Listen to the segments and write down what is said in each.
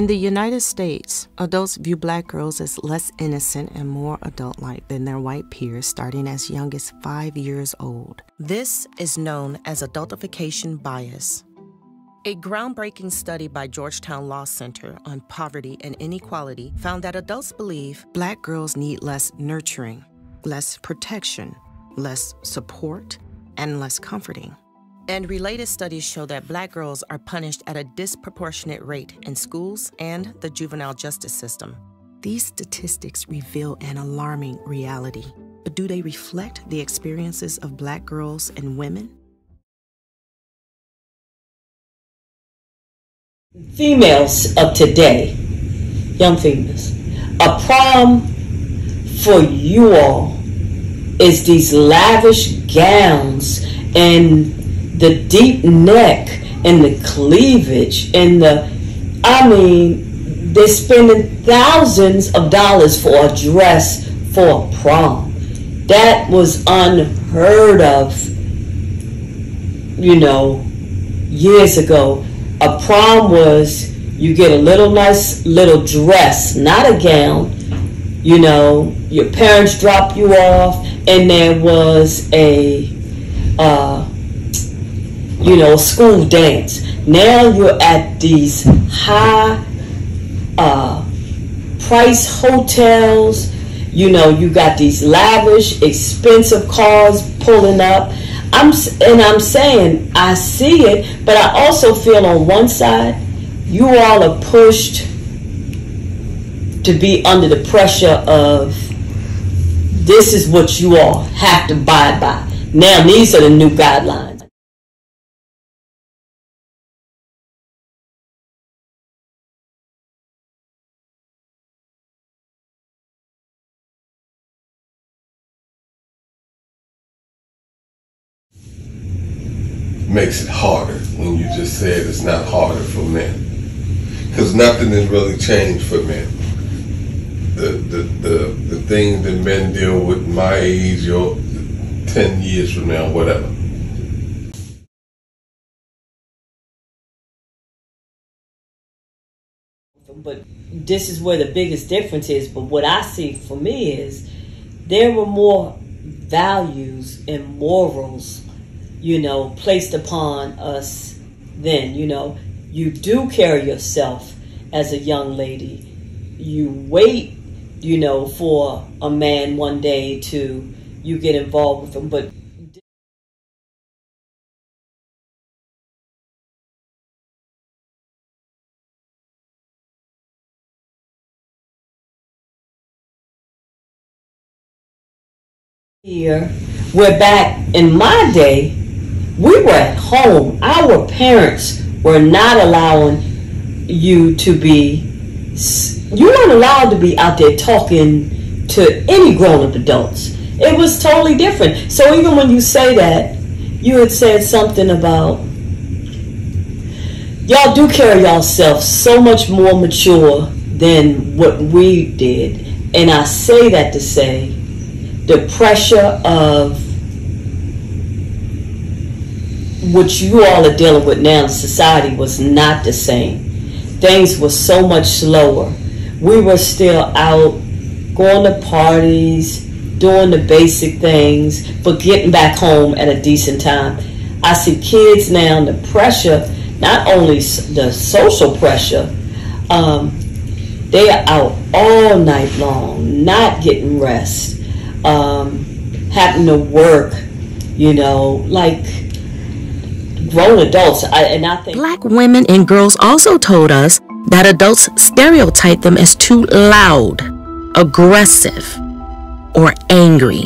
In the United States, adults view black girls as less innocent and more adult like than their white peers starting as young as five years old. This is known as adultification bias. A groundbreaking study by Georgetown Law Center on poverty and inequality found that adults believe black girls need less nurturing, less protection, less support, and less comforting. And related studies show that black girls are punished at a disproportionate rate in schools and the juvenile justice system. These statistics reveal an alarming reality. But do they reflect the experiences of black girls and women? Females of today, young females, a prom for you all is these lavish gowns and the deep neck and the cleavage and the I mean they're spending thousands of dollars for a dress for a prom. That was unheard of, you know, years ago. A prom was you get a little nice little dress, not a gown. You know, your parents drop you off, and there was a uh, you know, school dance. Now you're at these high uh, price hotels. You know, you got these lavish, expensive cars pulling up. I'm and I'm saying I see it, but I also feel on one side, you all are pushed to be under the pressure of this is what you all have to abide by. Now these are the new guidelines. Makes it harder when you just said it's not harder for men. Because nothing has really changed for men. The, the, the, the things that men deal with my age or 10 years from now, whatever. But this is where the biggest difference is. But what I see for me is there were more values and morals you know, placed upon us then. You know, you do carry yourself as a young lady. You wait, you know, for a man one day to you get involved with him, but here we're back in my day we were at home. Our parents were not allowing you to be, you weren't allowed to be out there talking to any grown up adults. It was totally different. So even when you say that, you had said something about, y'all do carry yourself so much more mature than what we did. And I say that to say the pressure of what you all are dealing with now in society was not the same. Things were so much slower. We were still out going to parties, doing the basic things, but getting back home at a decent time. I see kids now, the pressure, not only the social pressure, um, they are out all night long, not getting rest, um, having to work, you know, like grown adults. I, and I think black women and girls also told us that adults stereotype them as too loud, aggressive, or angry,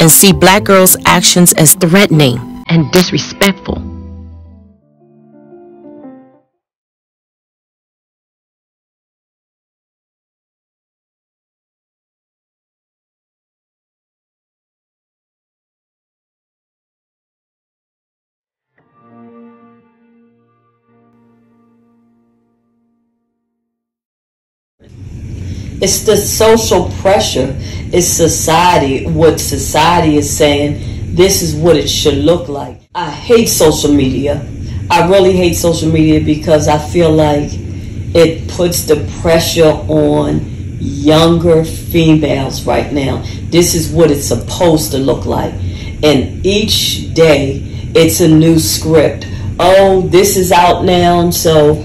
and see black girls' actions as threatening and disrespectful. It's the social pressure. It's society. What society is saying, this is what it should look like. I hate social media. I really hate social media because I feel like it puts the pressure on younger females right now. This is what it's supposed to look like. And each day it's a new script. Oh, this is out now, so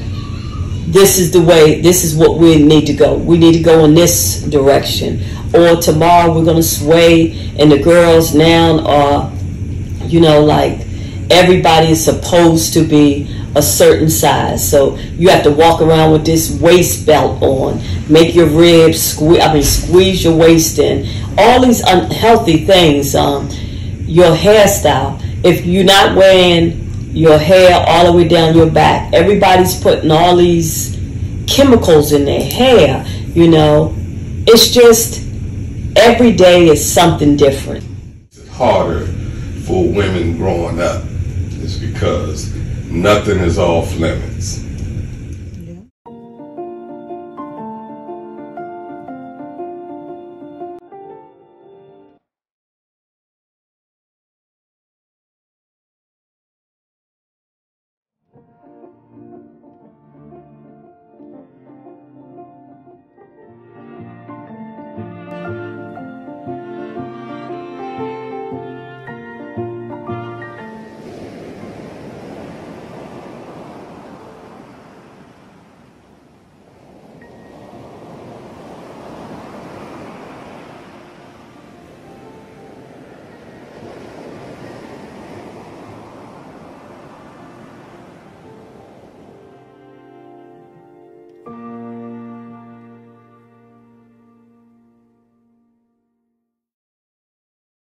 this is the way, this is what we need to go. We need to go in this direction. Or tomorrow we're going to sway, and the girls now are, you know, like everybody is supposed to be a certain size. So you have to walk around with this waist belt on, make your ribs squeeze, I mean, squeeze your waist in. All these unhealthy things. Um, your hairstyle. If you're not wearing your hair all the way down your back, everybody's putting all these chemicals in their hair. You know, it's just every day is something different. It's harder for women growing up. It's because nothing is off limits.